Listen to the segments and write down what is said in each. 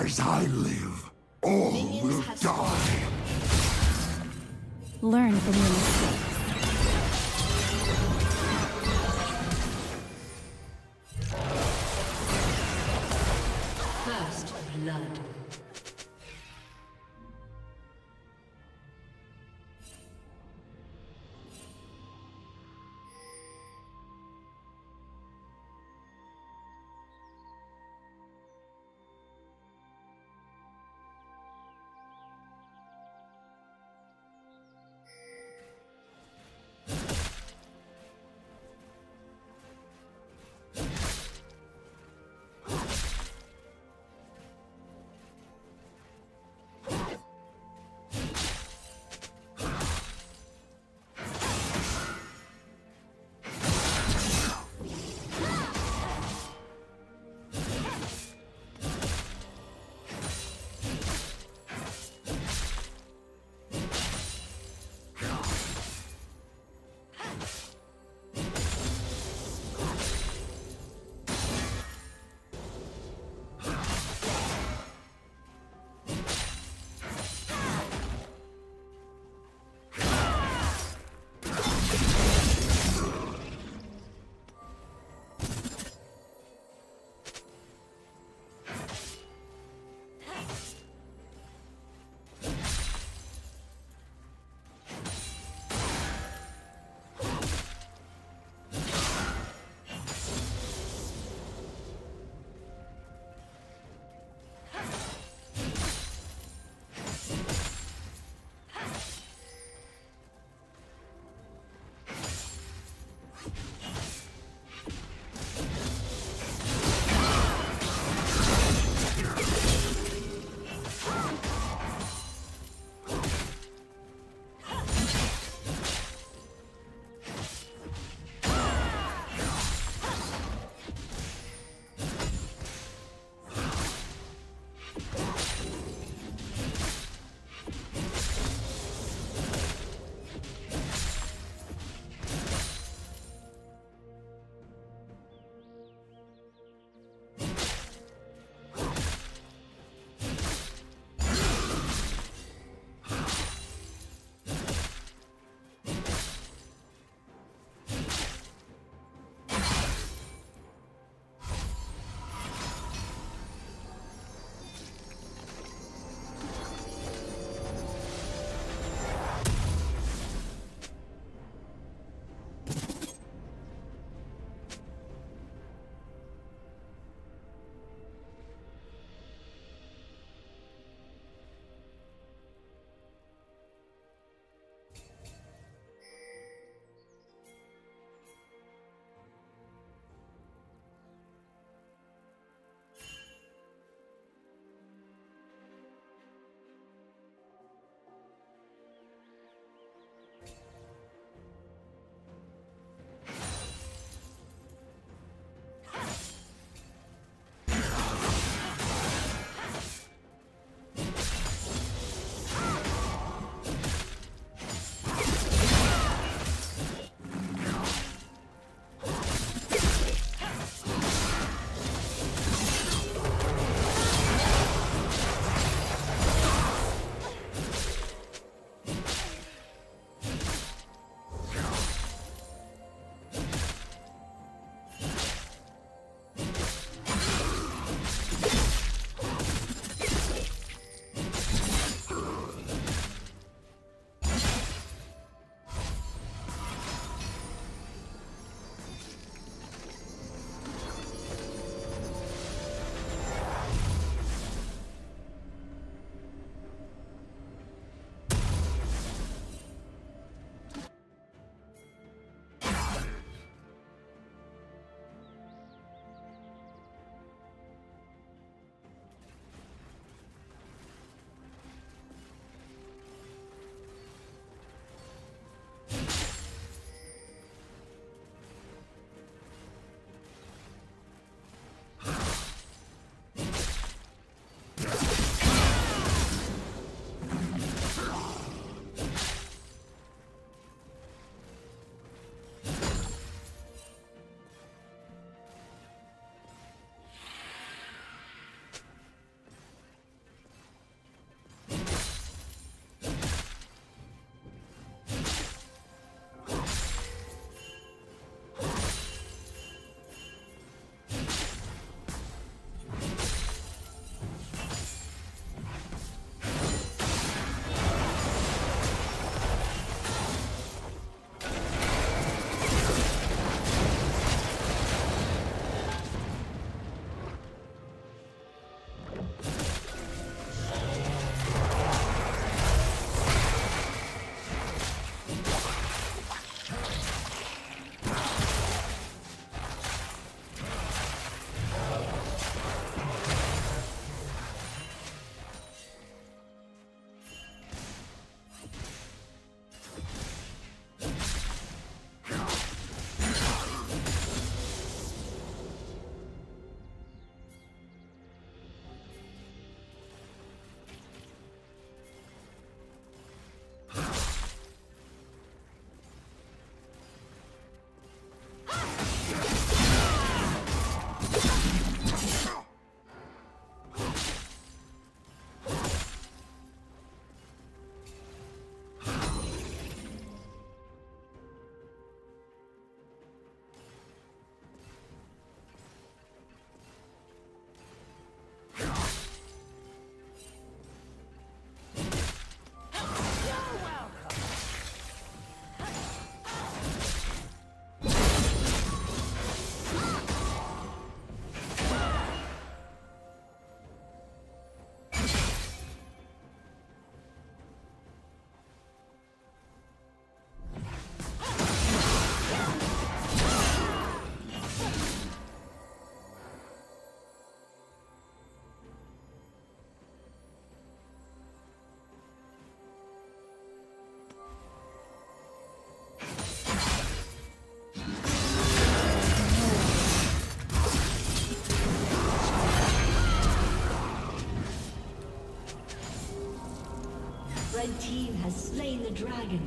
As I live, all will die. Learn from your mistakes. First blood. Slain the dragon.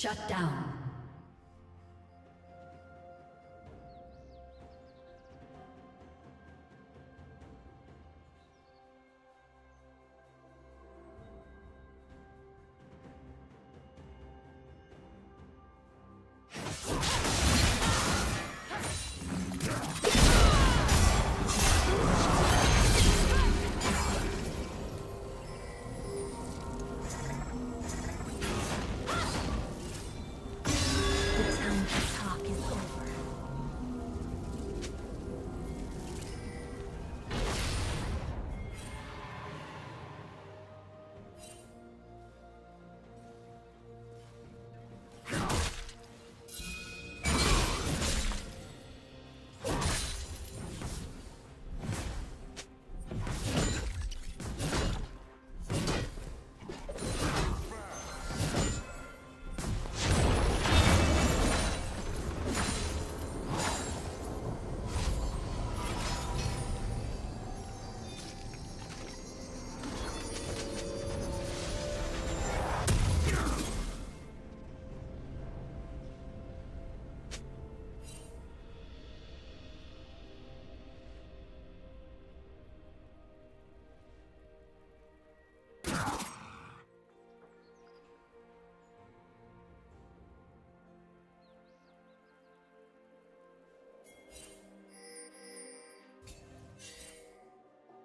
Shut down.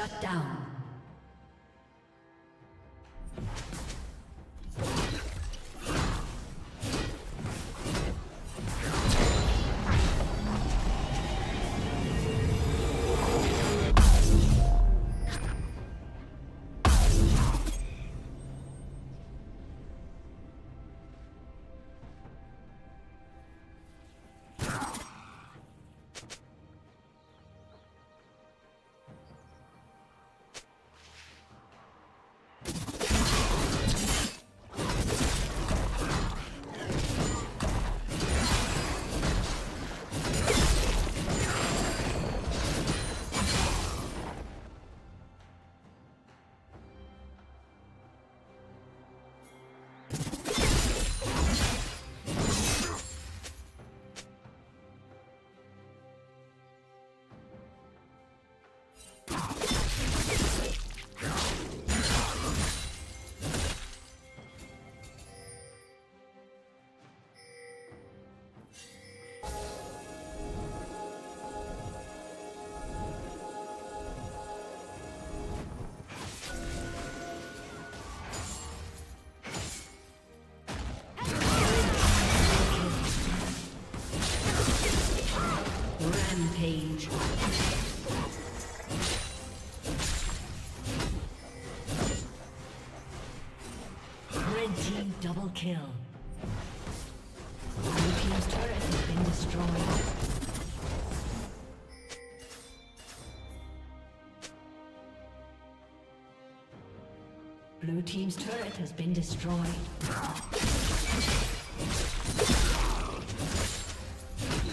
Shut down. Double kill. Blue team's turret has been destroyed. Blue team's turret has been destroyed.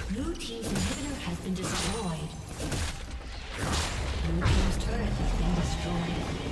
Blue team's inhibitor has been destroyed. Blue team's turret has been destroyed.